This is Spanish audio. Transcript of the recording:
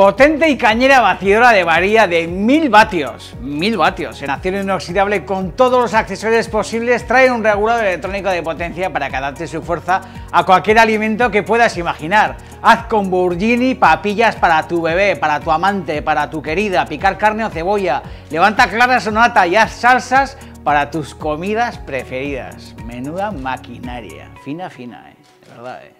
Potente y cañera batidora de varilla de 1000 vatios. 1000 vatios en acción inoxidable con todos los accesorios posibles. Trae un regulador electrónico de potencia para que adapte su fuerza a cualquier alimento que puedas imaginar. Haz con Burgini papillas para tu bebé, para tu amante, para tu querida, picar carne o cebolla. Levanta claras o nata y haz salsas para tus comidas preferidas. Menuda maquinaria. Fina, fina, ¿eh? De verdad, ¿eh?